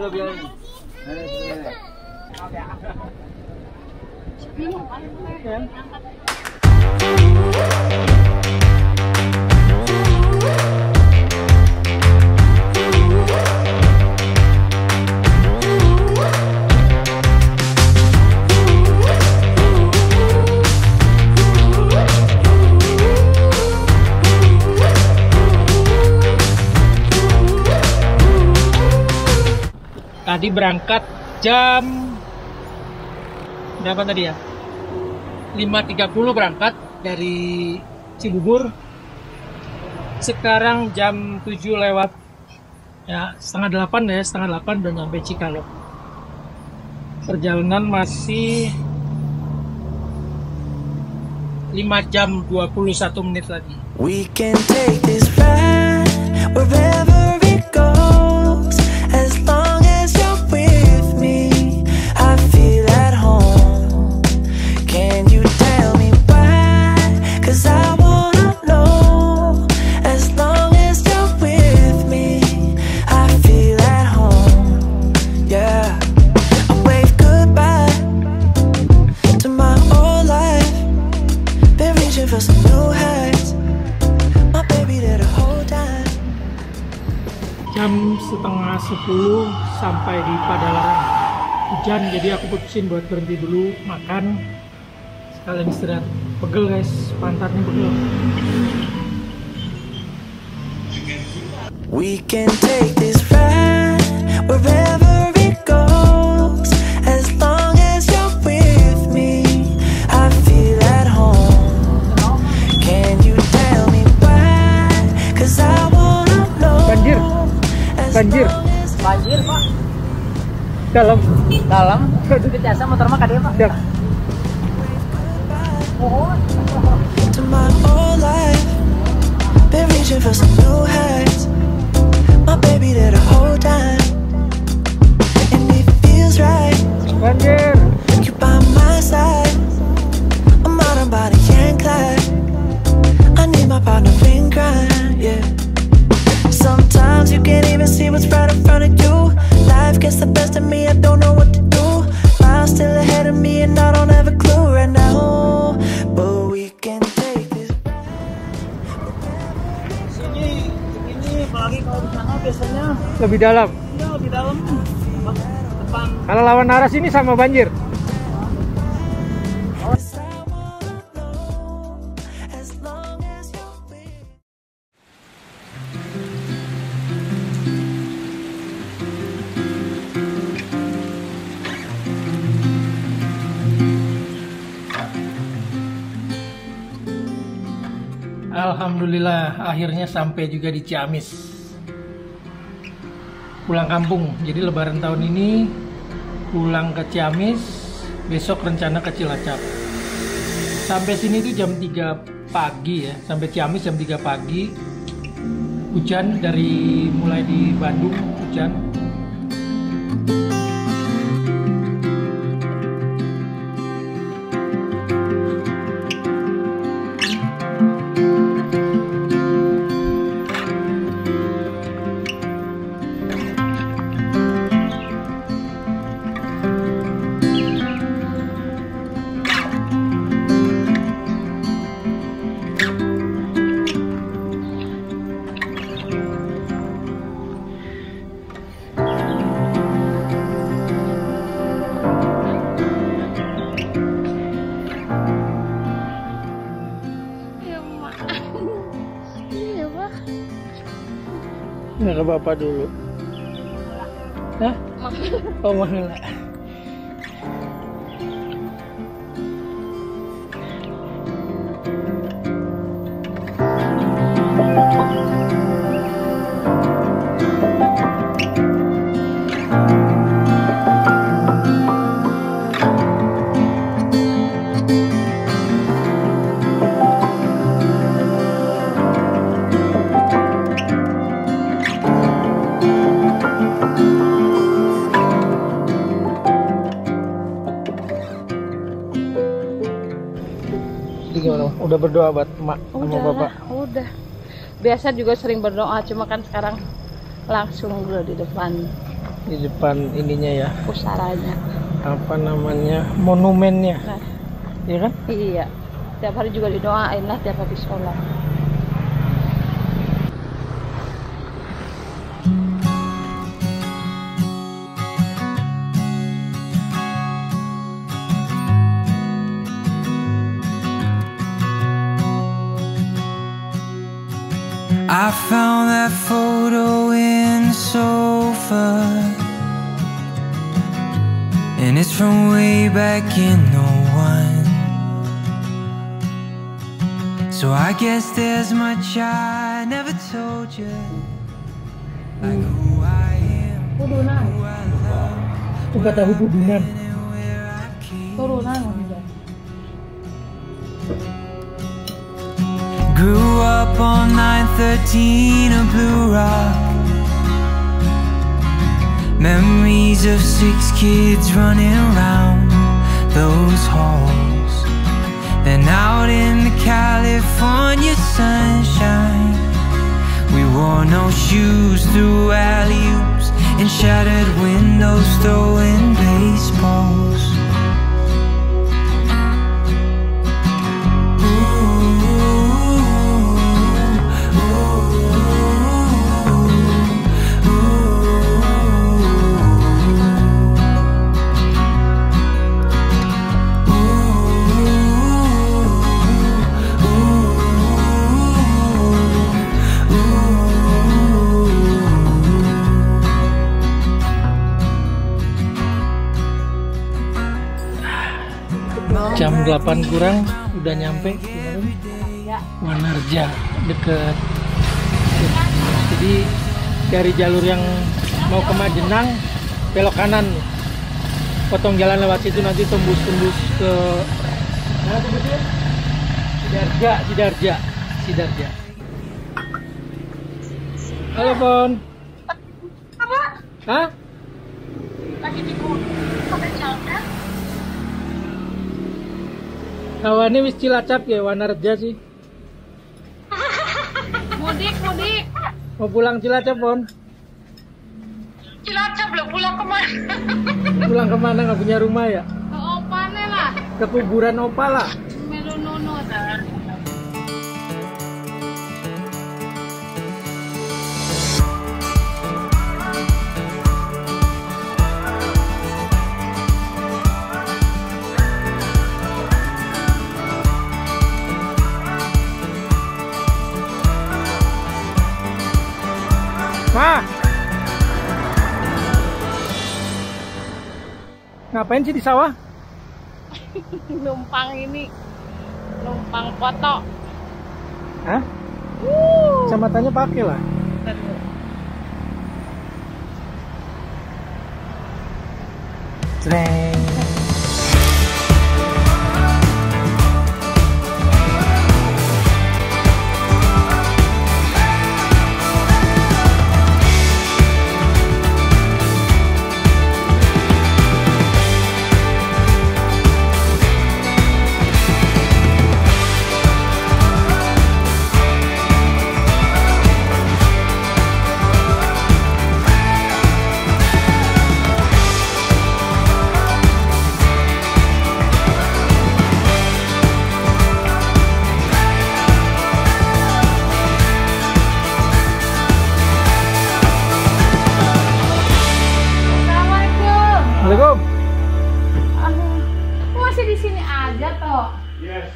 udah biarin. Tadi berangkat jam berapa tadi ya? 5.30 berangkat dari Cibubur. Sekarang jam 7 lewat ya setengah 8 ya, setengah 8 dan sampai Cikalong. Perjalanan masih 5 jam 21 menit lagi. We can take this ride wherever sampai di Padalarang hujan jadi aku putusin buat berhenti dulu makan sekalian istirahat pegel guys pantatnya pegel We can take this ride wherever it goes. As long as you're with me, I feel at home. Can you tell me why? Cause I wanna know. Banjir. Banjir. Dalam dalam. Biasa motor mah dia pak. to my old life. Been reaching for some new heights. My baby there the whole time. And it feels right. banjir You by my side. I'm out on body and Clyde. I need my partner in crime, yeah. Sometimes you can't even see what's right in front of you. Gets the best of me, I don't know what to do. Miles still ahead of me, and I don't have a clue right now. But we can take this. Sini, ini apalagi kalau di sana biasanya lebih dalam ya di dalam depan. kalau lawan arah sini sama banjir Alhamdulillah akhirnya sampai juga di Ciamis. Pulang kampung. Jadi lebaran tahun ini pulang ke Ciamis besok rencana ke Cilacap sampai sini tuh jam 3 pagi ya. Sampai Ciamis jam 3 pagi. Hujan dari mulai di Bandung hujan ke bapak dulu. Hah? Oh Manula berdoa buat emak sama Udah bapak? lah, udah. Biasa juga sering berdoa, cuma kan sekarang langsung udah di depan. di depan ininya ya. pusaranya apa namanya? Monumennya. Nah. Ya kan? Iya. Tiap hari juga didoain lah tiap habis sekolah I found that photo in the sofa. And it's from way back in no 01. So I guess there's much I never told you. Like who I am, who I love, suka tahu pudunan and where I came turunan Grew up on 913 of Blue Rock. Memories of six kids running around those halls. Then out in the California sunshine, we wore no shoes through alley oops and shattered windows throwing baseballs. Jam 8 kurang udah nyampe kemarin. Ya. Wanarja deket jadi dari jalur yang mau ke Majenang belok kanan. Potong jalan lewat situ nanti tembus-tembus ke mana tuh betul? Sidarja Sidarja Sidarja. Halo Pon Hah? lagi di pada jalan Kawannya wis cilacap ya Wanarja sih. Mudik mudik. Mau pulang cilacap Pon? Cilacap belum pulang ke mana? Pulang ke mana nggak punya rumah ya? Ke opane lah. Ke kuburan opa lah ngapain sih di sawah? Numpang ini. Numpang foto. Hah? Kacamatannya pakai lah. Jreng.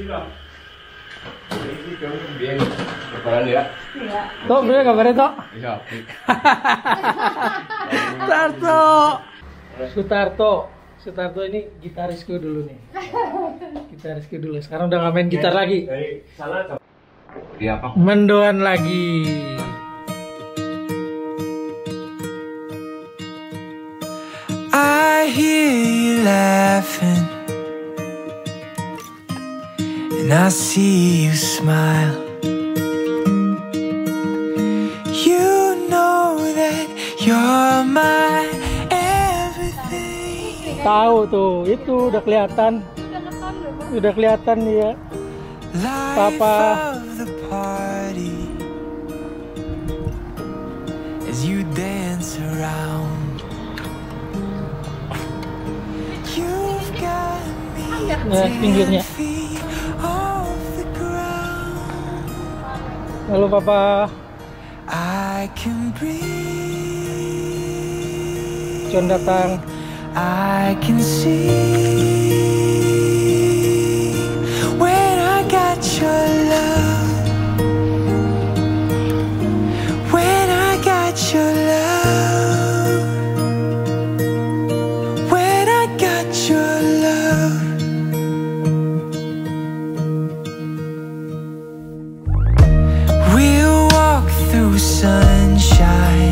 Ya. iya Tok, bagaimana kabarnya Tok? Iya. Sutarto. Sutarto. Sutarto ini gitarisku dulu nih. Gitarisku dulu. Sekarang udah nggak main gitar lagi. Apa? Mendoan lagi. I see you smile. You know that you're my everything. Tahu tuh, itu udah kelihatan. Udah kelihatan ya Papa. As you dance around. You've got me Nah, pinggirnya. Halo papa. I can breathe. John datang. I can see. sunshine.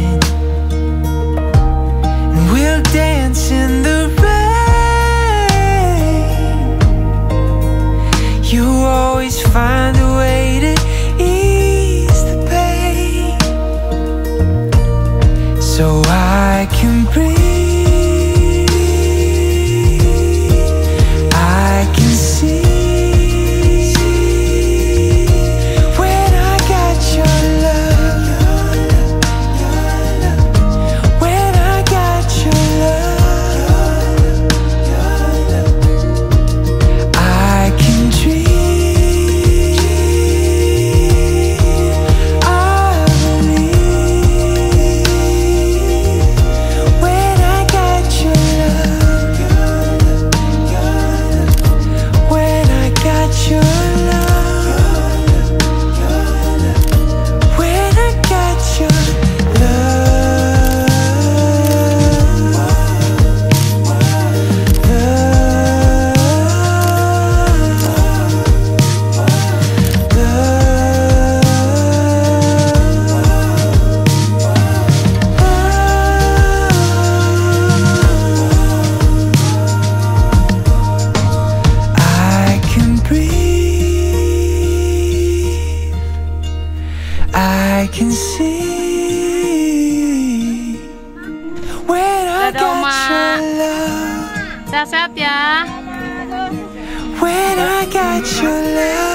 sehat-sehat ya. When I got your love.